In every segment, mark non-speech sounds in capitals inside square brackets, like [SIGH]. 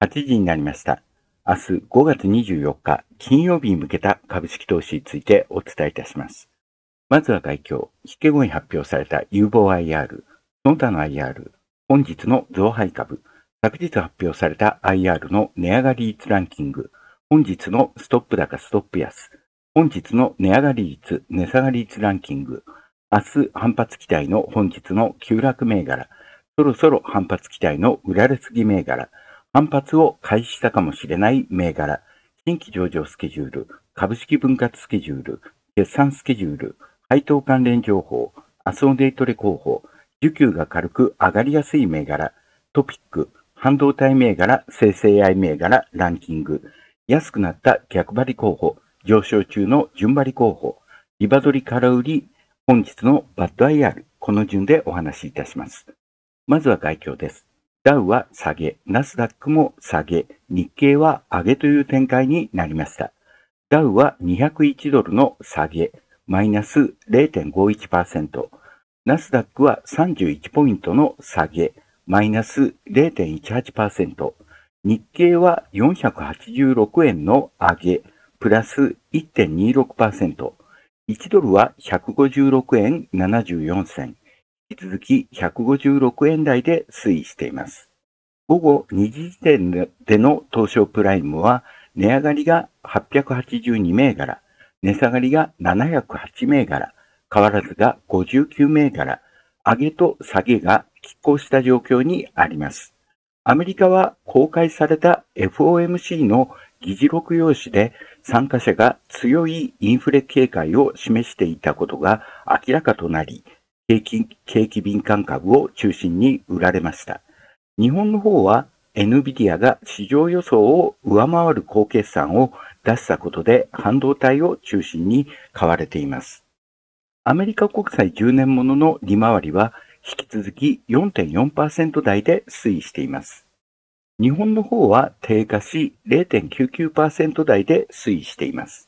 8時になりました。明日5月24日金曜日に向けた株式投資についてお伝えいたします。まずは外況、引け後に発表された有望 IR、その他の IR、本日の増配株、昨日発表された IR の値上がり率ランキング、本日のストップ高ストップ安、本日の値上がり率、値下がり率ランキング、明日反発期待の本日の急落銘柄、そろそろ反発期待の売られすぎ銘柄、反発を開始したかもしれない銘柄、新規上場スケジュール、株式分割スケジュール、決算スケジュール、配当関連情報、明日のデイトレ広報、需給が軽く上がりやすい銘柄、トピック、半導体銘柄、生成 AI 銘柄、ランキング、安くなった逆張り候補、上昇中の順張り候補、リバドリから売り、本日のバッド IR、この順でお話しいたします。まずは外況です。ダウは下げ、ナスダックも下げ、日経は上げという展開になりました。ダウは201ドルの下げ、マイナス0.51%。ナスダックは31ポイントの下げ、マイナス0.18%。日経は486円の上げ、プラス1.26%。1ドルは156円74銭。引き続き156円台で推移しています。午後2時時点での東証プライムは値上がりが882銘柄、値下がりが708銘柄、変わらずが59銘柄、上げと下げが拮抗した状況にあります。アメリカは公開された FOMC の議事録用紙で参加者が強いインフレ警戒を示していたことが明らかとなり、景気景気敏感株を中心に売られました。日本の方は NVIDIA が市場予想を上回る高決算を出したことで半導体を中心に買われています。アメリカ国債10年ものの利回りは引き続き4.4%台で推移しています。日本の方は低下し0.99%台で推移しています。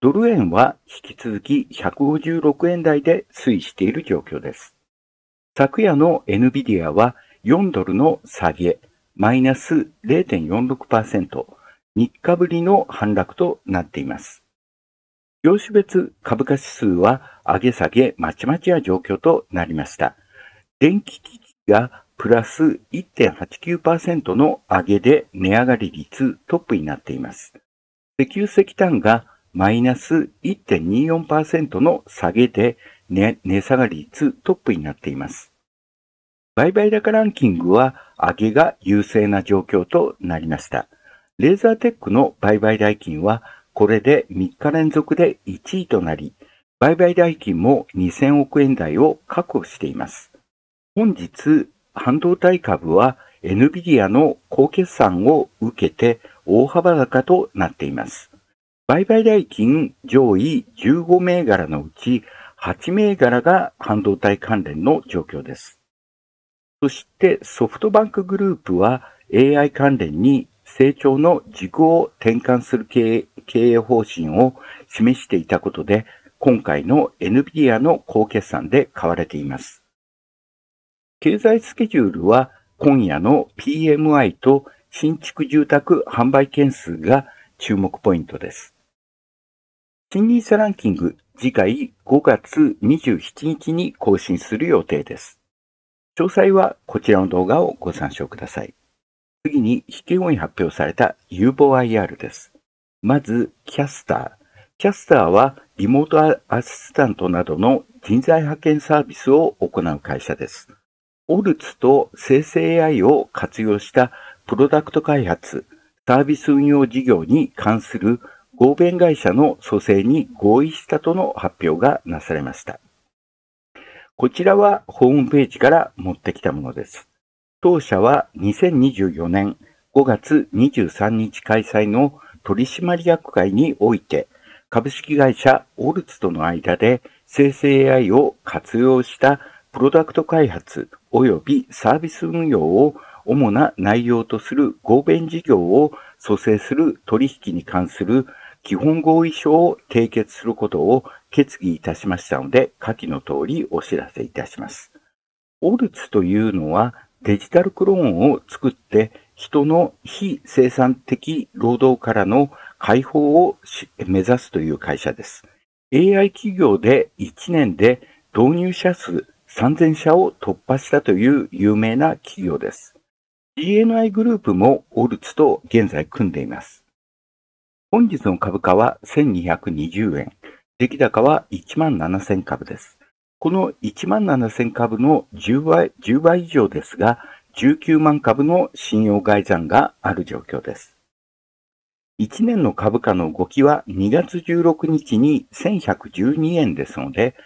ドル円は引き続き156円台で推移している状況です。昨夜の NVIDIA は4ドルの下げ、マイナス0.46%、3日ぶりの反落となっています。業種別株価指数は上げ下げまちまちな状況となりました。電気機器がプラス1.89%の上げで値上がり率トップになっています。石油石炭がマイナス1.24%の下げで値値下がり率トップになっています。売買高ランキングは上げが優勢な状況となりました。レーザーテックの売買代金はこれで3日連続で1位となり、売買代金も2000億円台を確保しています。本日、半導体株は NVIDIA の高決算を受けて大幅高となっています。売買代金上位15銘柄のうち8銘柄が半導体関連の状況です。そしてソフトバンクグループは AI 関連に成長の軸を転換する経営方針を示していたことで、今回の NVIDIA の高決算で買われています。経済スケジュールは今夜の PMI と新築住宅販売件数が注目ポイントです。新ニーサランキング次回5月27日に更新する予定です。詳細はこちらの動画をご参照ください。次に引き後に発表された有望 IR です。まず、キャスター。キャスターはリモートアシスタントなどの人材派遣サービスを行う会社です。オルツと生成 AI を活用したプロダクト開発、サービス運用事業に関する合弁会社の蘇生に合意したとの発表がなされました。こちらはホームページから持ってきたものです。当社は2024年5月23日開催の取締役会において株式会社オルツとの間で生成 AI を活用したプロダクト開発及びサービス運用を主な内容とする合弁事業を蘇生する取引に関する基本合意書を締結することを決議いたしましたので、下記の通りお知らせいたします。オルツというのはデジタルクローンを作って人の非生産的労働からの解放を目指すという会社です。AI 企業で1年で導入者数3000社を突破したという有名な企業です。GNI グループもオルツと現在組んでいます。本日の株価は1220円。出来高は1万7000株です。この1万7000株の10倍 ,10 倍以上ですが、19万株の信用概算がある状況です。1年の株価の動きは2月16日に1112円ですので、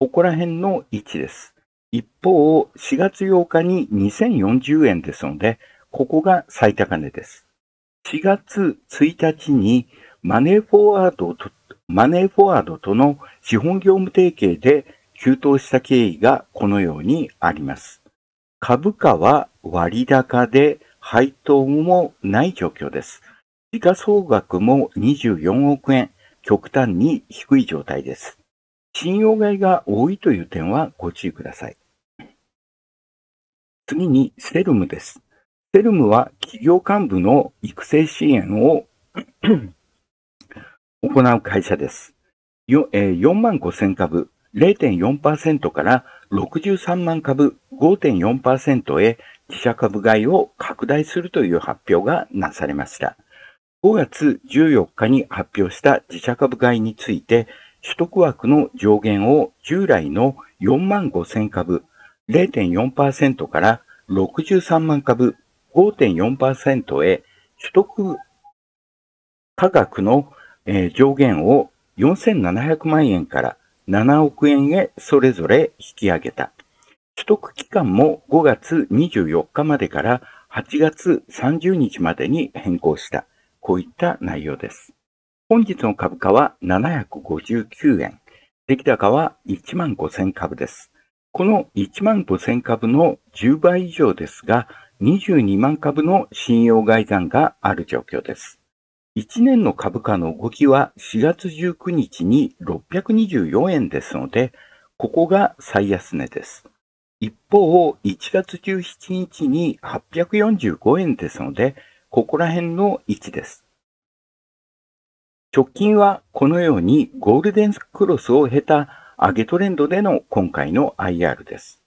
ここら辺の位置です。一方、4月8日に2040円ですので、ここが最高値です。4月1日にマネーフォワードと、マネーフォワードとの資本業務提携で急騰した経緯がこのようにあります。株価は割高で配当もない状況です。時価総額も24億円、極端に低い状態です。信用買いが多いという点はご注意ください。次に、セルムです。セルムは企業幹部の育成支援を [CLEARS THROAT] 行う会社です。4万5000株、0.4%から63万株、5.4%へ自社株買いを拡大するという発表がなされました。5月14日に発表した自社株買いについて、取得枠の上限を従来の4万5000株、0.4%から63万株、5.4%へ取得価格の上限を4700万円から7億円へそれぞれ引き上げた。取得期間も5月24日までから8月30日までに変更した。こういった内容です。本日の株価は759円。出来高は1万5000株です。この1万5000株の10倍以上ですが、22万株の信用概算がある状況です。1年の株価の動きは4月19日に624円ですので、ここが最安値です。一方、1月17日に845円ですので、ここら辺の位置です。直近はこのようにゴールデンクロスを経た上げトレンドでの今回の IR です。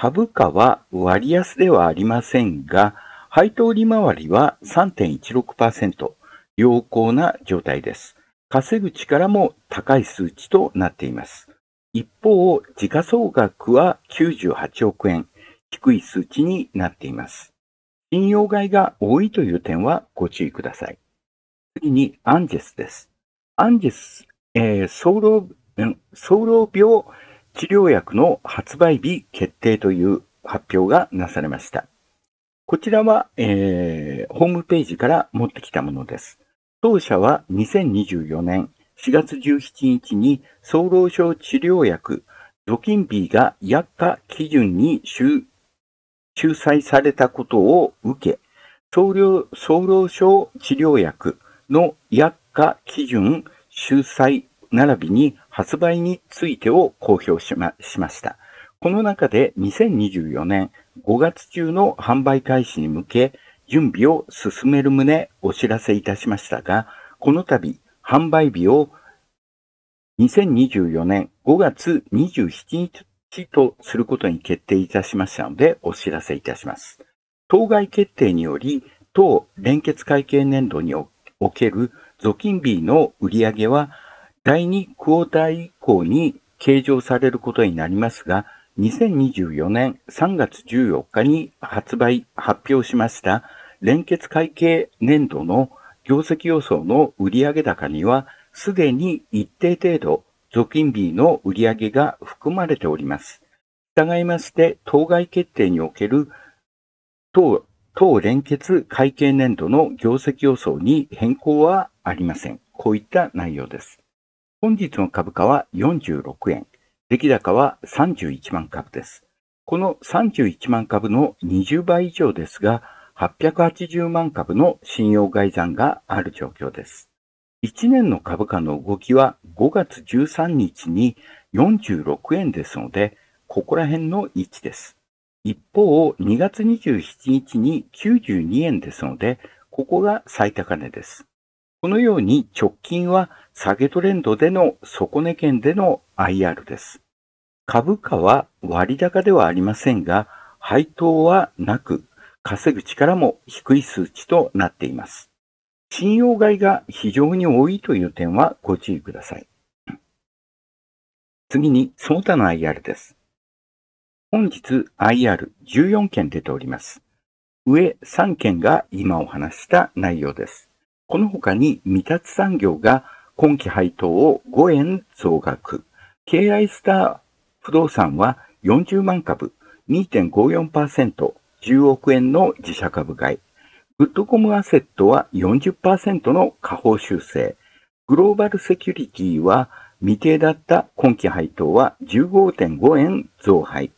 株価は割安ではありませんが、配当利回りは3.16%、良好な状態です。稼ぐ力も高い数値となっています。一方、時価総額は98億円、低い数値になっています。信用買いが多いという点はご注意ください。次に、アンジェスです。アンジェス、えー、早漏、早漏病治療薬の発売日決定という発表がなされました。こちらは、えー、ホームページから持ってきたものです。当社は2024年4月17日に早漏症治療薬ゾキンビーが薬価基準に仲裁されたことを受け、総労省治療薬の薬価基準仲裁並びに発売についてを公表しましました。この中で2024年5月中の販売開始に向け準備を進める旨お知らせいたしましたが、この度販売日を2024年5月27日とすることに決定いたしましたのでお知らせいたします。当該決定により、当連結会計年度におけるゾキンビーの売上は第2クォーター以降に計上されることになりますが、2024年3月14日に発売、発表しました連結会計年度の業績予想の売上高には、すでに一定程度、除菌日の売上が含まれております。従いまして、当該決定における当、当連結会計年度の業績予想に変更はありません。こういった内容です。本日の株価は46円。出来高は31万株です。この31万株の20倍以上ですが、880万株の信用概算がある状況です。1年の株価の動きは5月13日に46円ですので、ここら辺の位置です。一方、2月27日に92円ですので、ここが最高値です。このように直近は下げトレンドでの底値圏での IR です。株価は割高ではありませんが、配当はなく、稼ぐ力も低い数値となっています。信用買いが非常に多いという点はご注意ください。[CLEARS THROAT] 次に、その他の IR です。本日 IR14 件出ております。上3件が今お話した内容です。この他に未達産業が今期配当を5円増額。KI スター不動産は40万株2.54%、10億円の自社株買い。グッドコムアセットは40%の下方修正。グローバルセキュリティは未定だった今期配当は15.5円増配。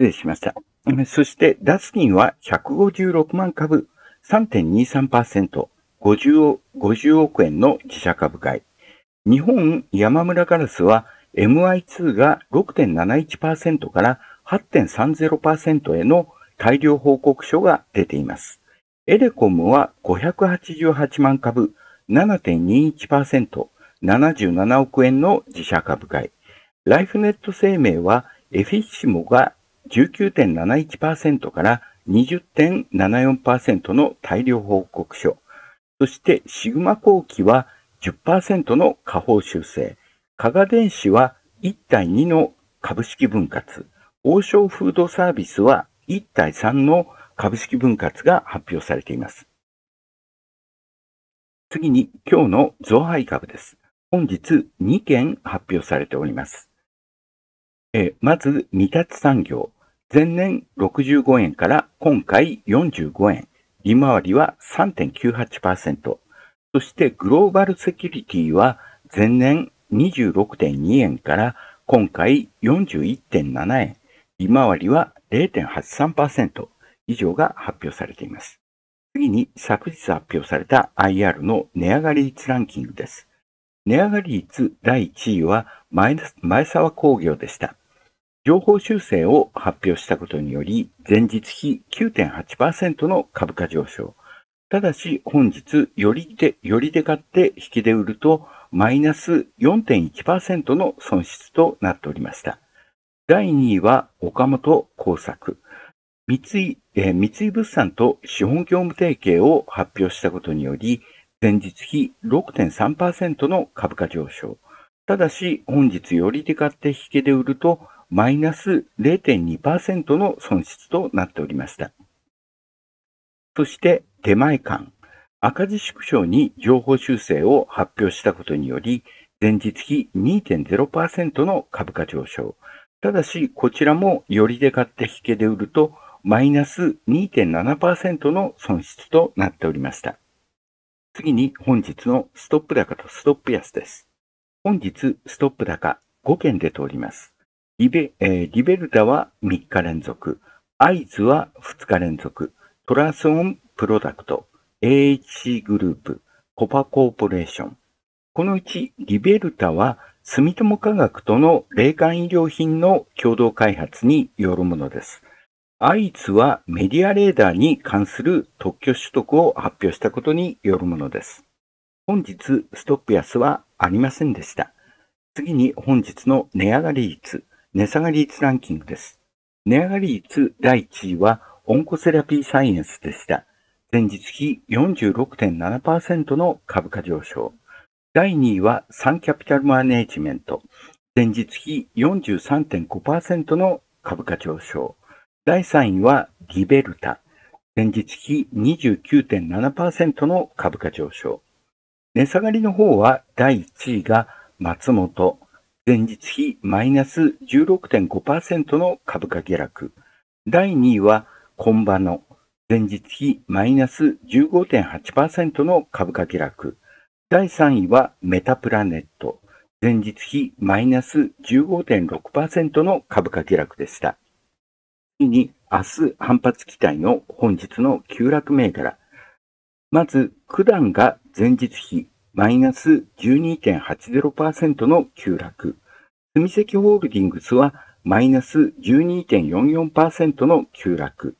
失礼しました。そしてダスキンは156万株3.23%、50, 50億円の自社株買い。日本山村ガラスは MI2 が6.71%から8.30%への大量報告書が出ています。エレコムは588万株7.21%、77億円の自社株買い。ライフネット生命はエフィッシモが19.71%から20.74%の大量報告書。そしてシグマ後期は10%の下方修正。加賀電子は1対2の株式分割。王将フードサービスは1対3の株式分割が発表されています。次に今日の増配株です。本日2件発表されております。えまず、未達産業。前年65円から今回45円。利回りは3.98%。そしてグローバルセキュリティは前年26.2円から今回41.7円。利回りは0.83%以上が発表されています。次に昨日発表された IR の値上がり率ランキングです。値上がり率第1位は前沢工業でした。情報修正を発表したことにより、前日比9.8%の株価上昇。ただし、本日、よりで、よりで買って引きで売ると、マイナス4.1%の損失となっておりました。第2位は、岡本工作。三井、えー、三井物産と資本業務提携を発表したことにより、前日比6.3%の株価上昇。ただし、本日よりで買って引きで売ると、マイナス0.2%の損失となっておりました。そして手前間、赤字縮小に情報修正を発表したことにより、前日比2.0%の株価上昇。ただし、こちらもよりで買って引けで売ると、マイナス2.7%の損失となっておりました。次に本日のストップ高とストップ安です。本日ストップ高5件出ております。リベ、えー、リベルタは3日連続、アイズは2日連続、トラースオンプロダクト、AHC グループ、コパコーポレーション。このうちリベルタは住友化学との冷感衣料品の共同開発によるものです。アイズはメディアレーダーに関する特許取得を発表したことによるものです。本日ストップ安はありませんでした。次に本日の値上がり率。値下がり率ランキングです。値上がり率第1位はオンコセラピーサイエンスでした。前日比46.7%の株価上昇。第2位はサンキャピタルマネージメント。前日比43.5%の株価上昇。第3位はリベルタ。前日比29.7%の株価上昇。値下がりの方は第1位が松本。前日比マイナス16.5%の株価下落。第2位はコンバノ。前日比マイナス15.8%の株価下落。第3位はメタプラネット。前日比マイナス15.6%の株価下落でした。次に明日反発期待の本日の急落銘柄。まず、九段が前日比マイナス12.80%の急落。住石ホールディングスはマイナス12.44%の急落。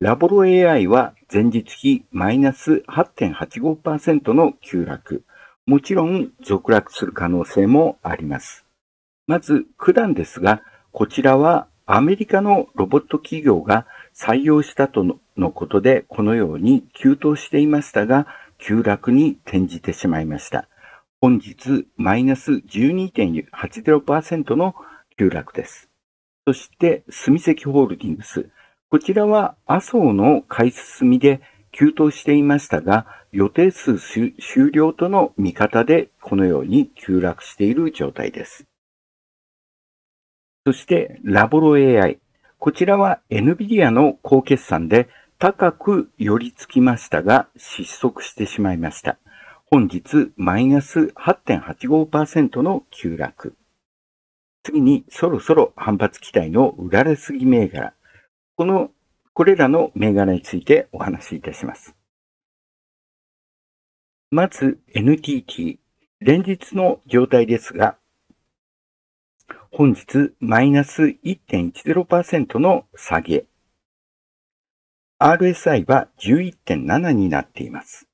ラボロ AI は前日比マイナス8.85%の急落。もちろん続落する可能性もあります。まず、九段ですが、こちらはアメリカのロボット企業が採用したとのことで、このように急騰していましたが、急落に転じてしまいました。本日、マイナス12.80%の急落です。そして、住石ホールディングス。こちらは麻生の買い進みで急騰していましたが、予定数終了との見方でこのように急落している状態です。そして、ラボロ AI。こちらは NVIDIA の高決算で高く寄り付きましたが失速してしまいました。本日マイナス8.85%の急落。次にそろそろ反発期待の売られすぎ銘柄。この、これらの銘柄についてお話しいたします。まず NTT。連日の状態ですが、本日マイナス1.10%の下げ。RSI は11.7になっています。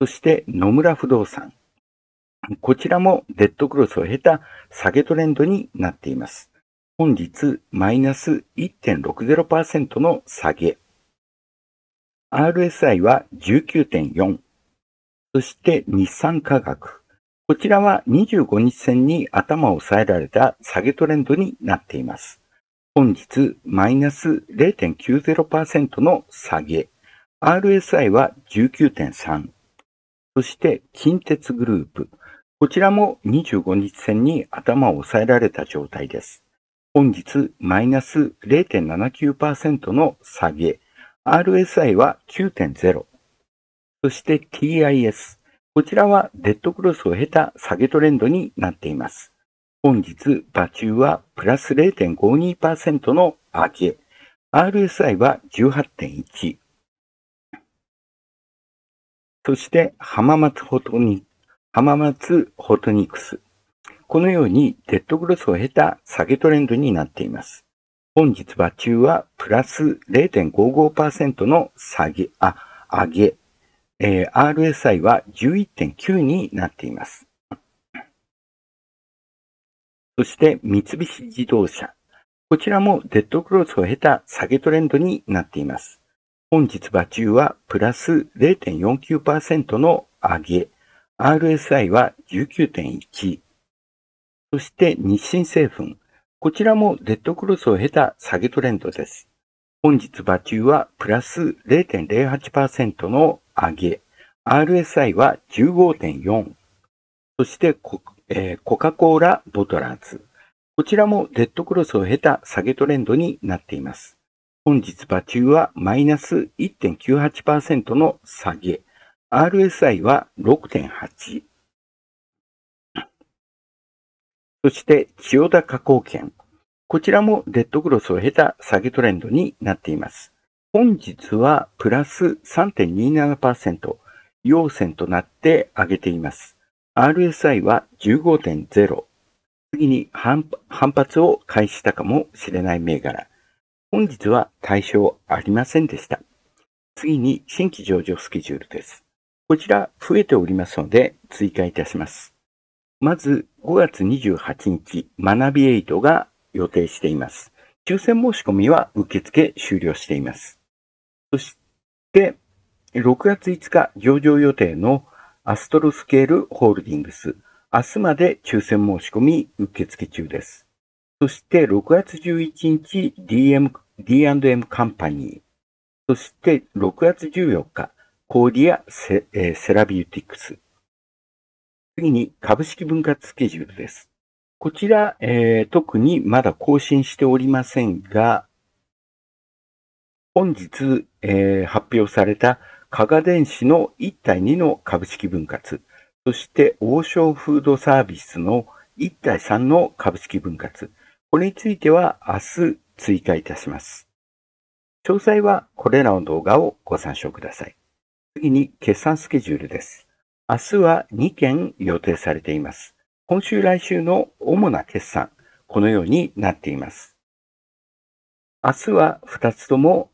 そして野村不動産。こちらもデッドクロスを経た下げトレンドになっています。本日マイナス1.60%の下げ。RSI は19.4。そして日産化学。こちらは25日線に頭を押さえられた下げトレンドになっています。本日、マイナス0.90%の下げ。RSI は19.3。そして、近鉄グループ。こちらも25日線に頭を押さえられた状態です。本日、マイナス0.79%の下げ。RSI は9.0。そして TIS。こちらはデッドクロスを経た下げトレンドになっています。本日、場中はプラス0.52%の上げ。RSI は18.1。そして、浜松ホトニ、浜松ホトニクス。このようにデッドクロスを経た下げトレンドになっています。本日場中はプラス0.55%の下げ、あ、上げ。えー、RSI は11.9になっています。そして三菱自動車。こちらもデッドクロスを経た下げトレンドになっています。本日場中はプラス0.49%の上げ。RSI は19.1。そして日清製粉。こちらもデッドクロスを経た下げトレンドです。本日場中はプラス0.08%の上げ。RSI は15.4。そして、えー、コカ・コーラボトラーズ。こちらもデッドクロスを経た下げトレンドになっています。本日場中はマイナス1.98%の下げ。RSI は6.8。そして、千代田加工券。こちらもデッドクロスを経た下げトレンドになっています。本日はプラス3.27%、陽線となって上げています。RSI は15.0。次に反発を開始したかもしれない銘柄。本日は対象ありませんでした。次に新規上場スケジュールです。こちら増えておりますので追加いたします。まず5月28日、学びエイトが予定しています。抽選申し込みは受付終了しています。そして、6月5日上場予定のアストロスケールホールディングス。明日まで抽選申し込み受付中です。そして6月11日 DM D&M カンパニー。そして6月14日コーディアセ,、え、セラピューティクス。次に株式分割スケジュールです。こちら、えー、特にまだ更新しておりませんが、本日、えー、発表された加賀電子の1対2の株式分割、そして王将フードサービスの1対3の株式分割、これについては明日追加いたします。詳細はこれらの動画をご参照ください。次に決算スケジュールです。明日は2件予定されています。今週来週の主な決算、このようになっています。明日は2つとも、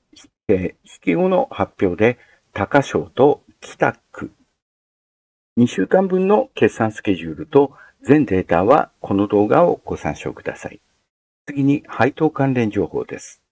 引き後の発表で、高賞と北区。2週間分の決算スケジュールと全データはこの動画をご参照ください。次に配当関連情報です。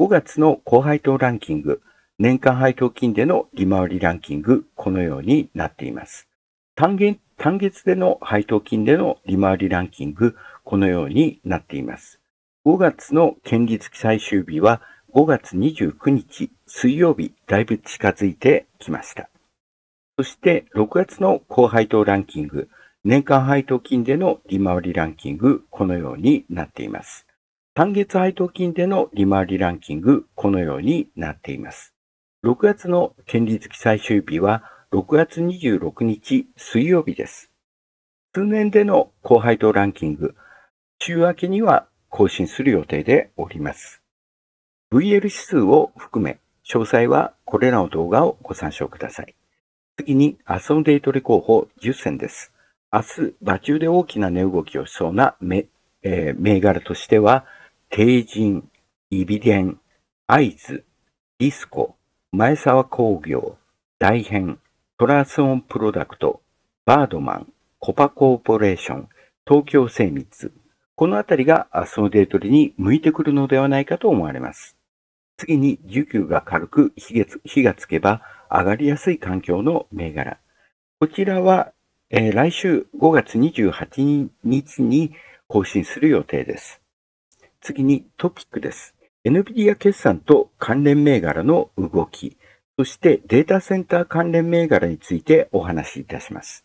5月の高配当ランキング、年間配当金での利回りランキング、このようになっています。単元単月での配当金での利回りランキング、このようになっています。5月の権利付き最終日は5月29日水曜日、だいぶ近づいてきました。そして6月の高配当ランキング、年間配当金での利回りランキング、このようになっています。単月配当金での利回りランキング、このようになっています。6月の権利付き最終日は6月26日水曜日です。通年での高配当ランキング、週明けには更新する予定でおります。VL 指数を含め、詳細はこれらの動画をご参照ください。次に、明日のデイトレ候補10選です。明日、場中で大きな値動きをしそうな銘、えー、柄としては、帝人、イビデン、アイズ、ディスコ、前沢工業、大変、トランスオンプロダクト、バードマン、コパコーポレーション、東京精密、このあたりが明日のデートリに向いてくるのではないかと思われます。次に、需給が軽く火がつけば上がりやすい環境の銘柄。こちらは、えー、来週5月28日に更新する予定です。次にトピックです。NVIDIA 決算と関連銘柄の動き、そしてデータセンター関連銘柄についてお話しいたします。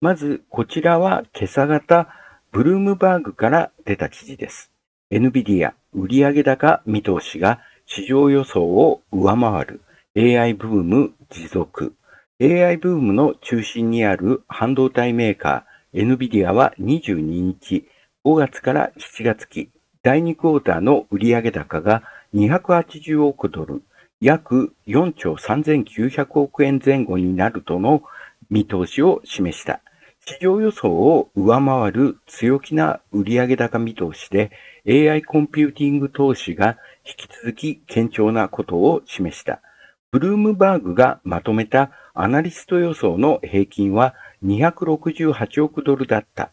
まず、こちらは今朝方、ブルームバーグから出た記事です。NVIDIA 売上高見通しが市場予想を上回る AI ブーム持続。AI ブームの中心にある半導体メーカー NVIDIA は22日、5月から7月期第2クォーターの売上高が280億ドル、約4兆3900億円前後になるとの見通しを示した。市場予想を上回る強気な売上高見通しで AI コンピューティング投資が引き続き堅調なことを示した。ブルームバーグがまとめたアナリスト予想の平均は268億ドルだった。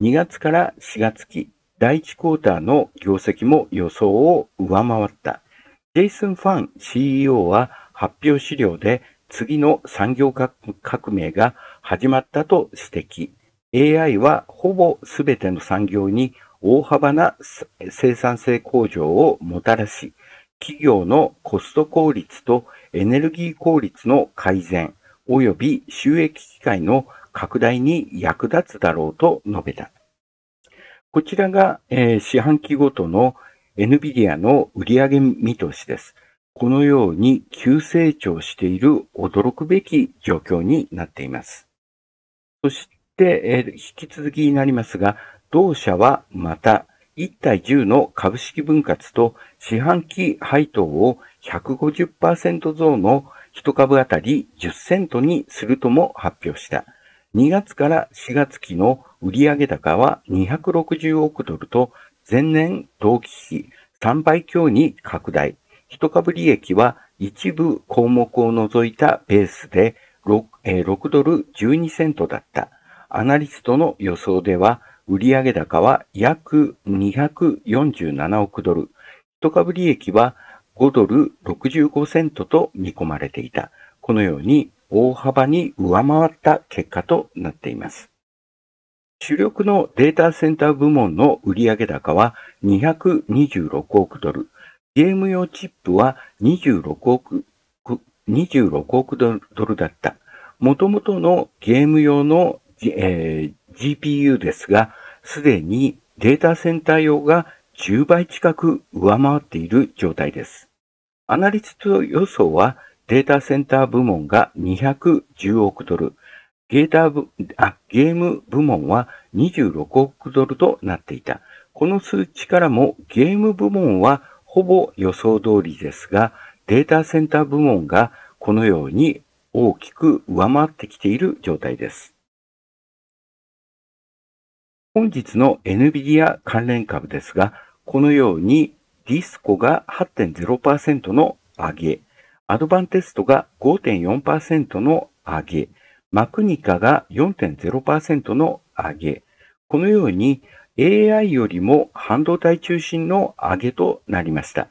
2月から4月期第1クォーターの業績も予想を上回った。ジェイソン・ファン CEO は発表資料で次の産業革命が始まったと指摘。AI はほぼすべての産業に大幅な生産性向上をもたらし、企業のコスト効率とエネルギー効率の改善及び収益機会の拡大に役立つだろうと述べた。こちらが、えー、四半期ごとの NVIDIA の売上見通しです。このように急成長している驚くべき状況になっています。そして、えー、引き続きになりますが、同社はまた1対10の株式分割と四半期配当を150%増の1株当たり10セントにするとも発表した。2月から4月期の売上高は260億ドルと前年同期比3倍強に拡大。一株利益は一部項目を除いたベースで 6, 6ドル12セントだった。アナリストの予想では売上高は約247億ドル。一株利益は5ドル65セントと見込まれていた。このように大幅に上回った結果となっています。主力のデータセンター部門の売上高は226億ドル、ゲーム用チップは26億 ,26 億ドルだった。元々のゲーム用の、えー、GPU ですが、すでにデータセンター用が10倍近く上回っている状態です。アナリスト予想はデータセンター部門が210億ドル、ゲーターあゲーム部門は26億ドルとなっていた。この数値からもゲーム部門はほぼ予想通りですが、データセンター部門がこのように大きく上回ってきている状態です。本日の NVIDIA 関連株ですが、このようにディスコが8.0%の上げ、アドバンテストが5.4%の上げ、マクニカが4.0%の上げ、このように AI よりも半導体中心の上げとなりました。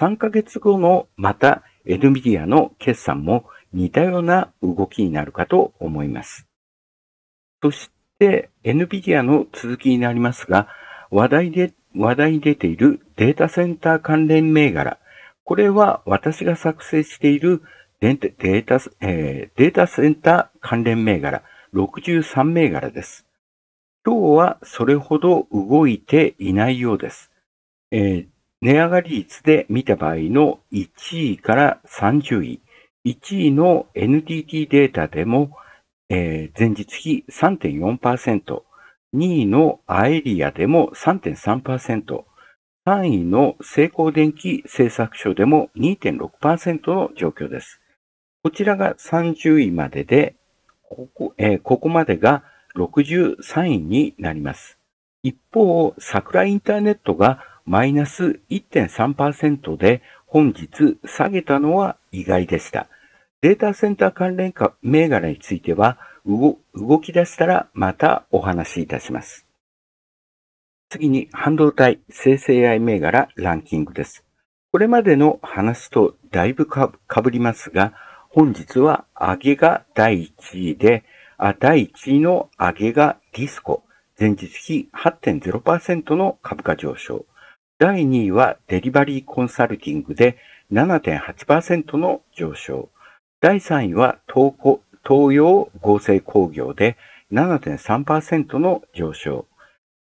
3ヶ月後のまた NVIDIA の決算も似たような動きになるかと思います。そしで NVIDIA の続きになりますが、話題で、話題に出ているデータセンター関連銘柄。これは私が作成しているデータ、えー、データセンター関連銘柄63銘柄です。今日はそれほど動いていないようです。えー、値上がり率で見た場合の1位から30位、1位の NTT データでも、えー、前日比3.4%、2位のアエリアでも3.3%、3位の成功電気製作所でも2.6%の状況です。こちらが30位までで、ここ,、えー、ここまでが63位になります。一方、桜インターネットがマイナス1.3%で本日下げたのは意外でした。データセンター関連銘柄については動き出したらまたお話しいたします。次に半導体生成 AI 銘柄ランキングです。これまでの話とだいぶかぶりますが、本日は上げが第1位で、あ第1位の上げがディスコ、前日比8.0%の株価上昇。第2位はデリバリーコンサルティングで7.8%の上昇。第3位は東東洋合成工業で7.3%の上昇。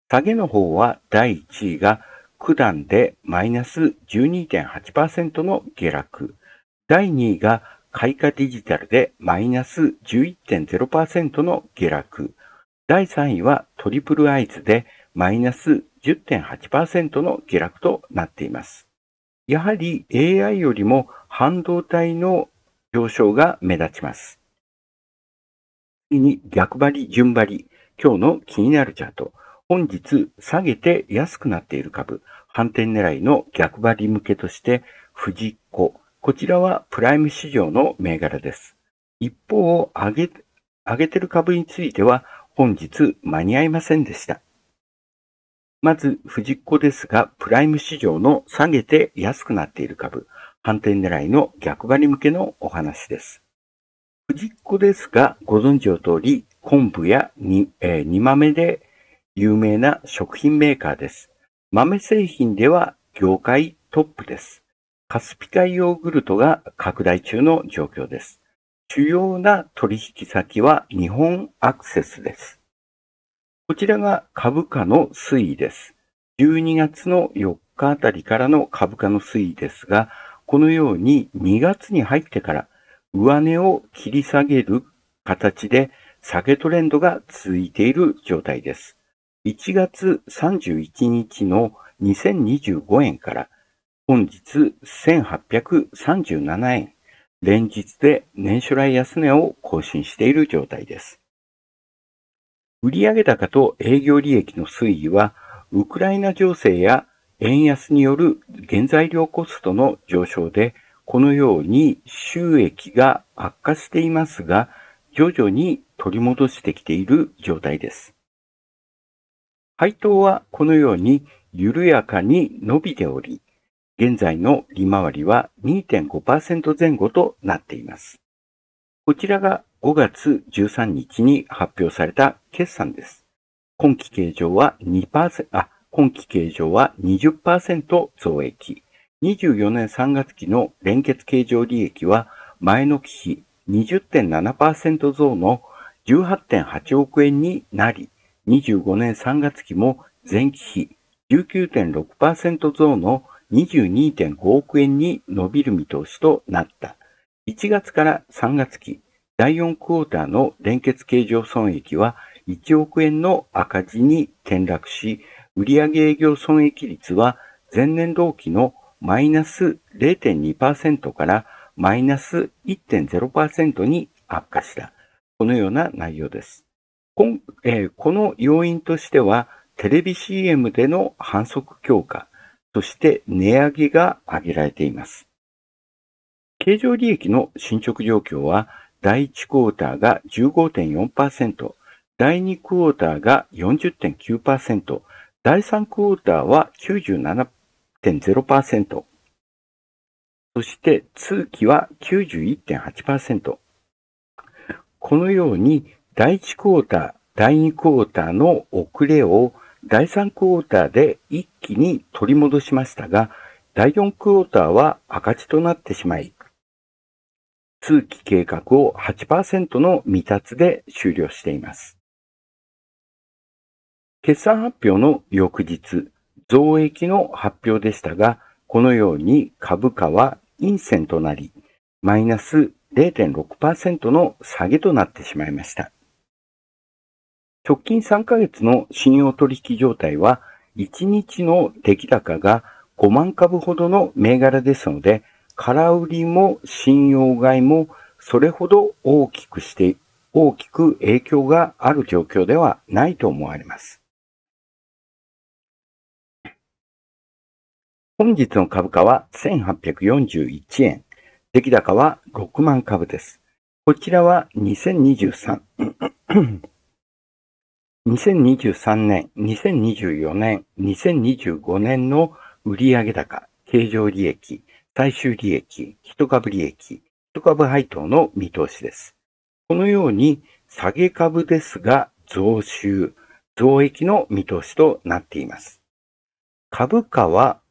下げの方は第1位が九段でマイナス12.8%の下落。第2位が開花デジタルでマイナス11.0%の下落。第3位はトリプルアイズでマイナス10.8%の下落となっています。やはり AI よりも半導体の上昇が目立ちます。次に逆張り、順張り。今日の気になるチャート。本日下げて安くなっている株。反転狙いの逆張り向けとして、藤子。こちらはプライム市場の銘柄です。一方、上げ、上げてる株については本日間に合いませんでした。まず、藤子ですが、プライム市場の下げて安くなっている株、反転狙いの逆張り向けのお話です。藤子ですが、ご存知の通り、昆布や煮、えー、煮豆で有名な食品メーカーです。豆製品では業界トップです。カスピ海ヨーグルトが拡大中の状況です。主要な取引先は日本アクセスです。こちらが株価の推移です。12月の4日あたりからの株価の推移ですが、このように2月に入ってから上値を切り下げる形で下げトレンドが続いている状態です。1月31日の2025円から本日1837円、連日で年初来安値を更新している状態です。売上高と営業利益の推移は、ウクライナ情勢や円安による原材料コストの上昇で、このように収益が悪化していますが、徐々に取り戻してきている状態です。配当はこのように緩やかに伸びており、現在の利回りは2.5%前後となっています。こちらが5月13日に発表された決算です。今期計上は2%、あ、今期計上は20%増益。24年3月期の連結計上利益は前の期比20.7%増の18.8億円になり、25年3月期も前期比19.6%増の22.5億円に伸びる見通しとなった。1月から3月期第4クォーターの連結計上損益は1億円の赤字に転落し、売上営業損益率は前年同期のマイナス0.2%からマイナス1.0%に悪化した。このような内容です。こんえー、この要因としては、テレビ CM での反則強化、そして値上げが挙げられています。経常利益の進捗状況は、第1クォーターが15.4%、第2クォーターが40.9%、第3クォーターは97.0%、そして通期は91.8%。このように第1クォーター、第2クォーターの遅れを第3クォーターで一気に取り戻しましたが、第4クォーターは赤字となってしまい、通期計画を8%の未達で終了しています。決算発表の翌日、増益の発表でしたが、このように株価は陰線となり、マイナス0.6%の下げとなってしまいました。直近3ヶ月の信用取引状態は、1日の出来高が5万株ほどの銘柄ですので、空売りも信用買いもそれほど大きくして、大きく影響がある状況ではないと思われます。本日の株価は1841円。出来高は6万株です。こちらは2023 2023 [CLEARS THROAT] 年、2024年、2025年の売上高、経常利益、最終利益、一株利益、一株配当の見通しです。このように下げ株ですが増収、増益の見通しとなっています。株価は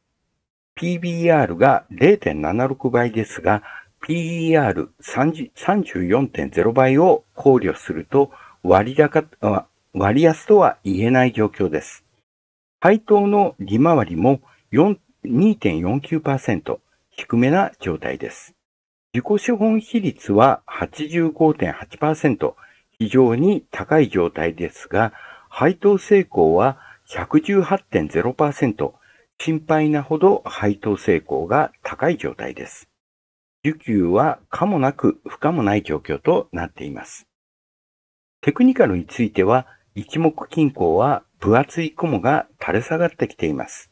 PBR が0.76倍ですが、PER34.0 倍を考慮すると割高、割安とは言えない状況です。配当の利回りも2.49%低めな状態です。自己資本比率は85.8%非常に高い状態ですが、配当成功は118.0%心配なほど配当成功が高い状態です。需給は可もなく不可もない状況となっています。テクニカルについては一目均衡は分厚い雲が垂れ下がってきています。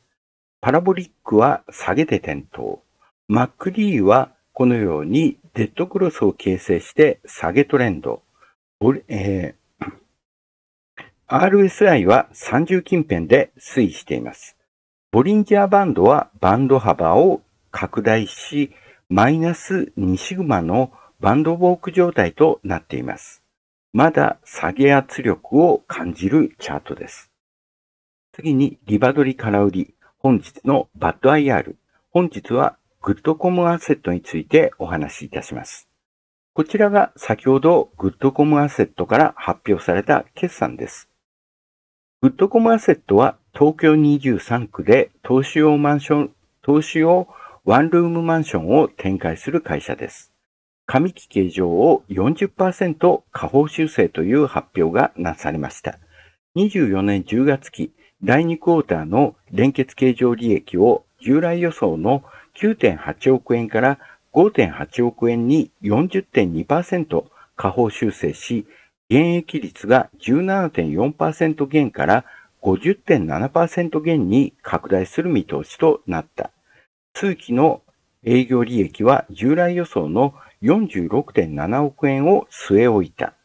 パラボリックは下げて点灯。マックリーはこのようにデッドクロスを形成して下げトレンド。えー、RSI は30近辺で推移しています。ボリンジャーバンドはバンド幅を拡大し、マイナス2シグマのバンドウォーク状態となっています。まだ下げ圧力を感じるチャートです。次に、リバ取り空売り、本日のバッド IR。本日はグッドコムアセットについてお話しいたします。こちらが先ほどグッドコムアセットから発表された決算です。グッドコムアセットは東京23区で投資用マンション、投資用ワンルームマンションを展開する会社です。上期計上を40%下方修正という発表がなされました。24年10月期第2クォーターの連結計上利益を従来予想の9.8億円から5.8億円に40.2%下方修正し、減益率が17.4%減から50.7%減に拡大する見通しとなった。通期の営業利益は従来予想の46.7億円を据え置いた。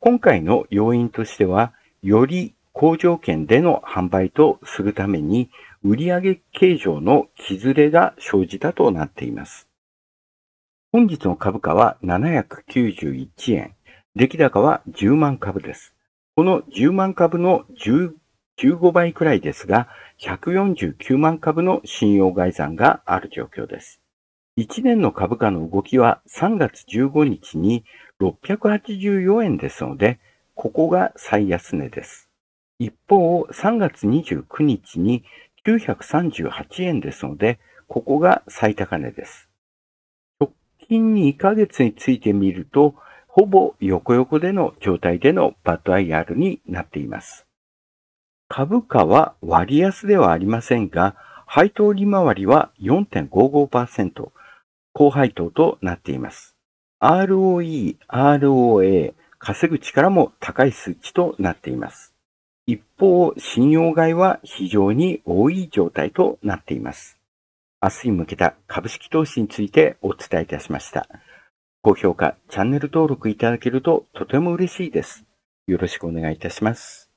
今回の要因としては、より高条件での販売とするために、売上形状の削れが生じたとなっています。本日の株価は791円。出来高は10万株です。この10万株の15倍くらいですが、149万株の信用概算がある状況です。1年の株価の動きは3月15日に684円ですので、ここが最安値です。一方、3月29日に938円ですので、ここが最高値です。直近2ヶ月についてみると、ほぼ横横での状態でのバッド IR になっています。株価は割安ではありませんが、配当利回りは4.55%、高配当となっています。ROE、ROA、稼ぐ力も高い数値となっています。一方、信用買いは非常に多い状態となっています。明日に向けた株式投資についてお伝えいたしました。高評価、チャンネル登録いただけるととても嬉しいです。よろしくお願いいたします。